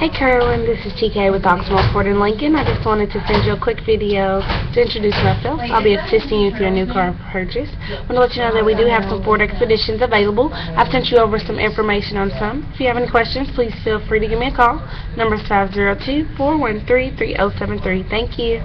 Hey Karwin, this is TK with Oxmoor Ford in Lincoln. I just wanted to send you a quick video to introduce myself. I'll be assisting you with your new car purchase. I want to let you know that we do have some Ford Expeditions available. I've sent you over some information on some. If you have any questions, please feel free to give me a call. Number is 502-413-3073. Thank you.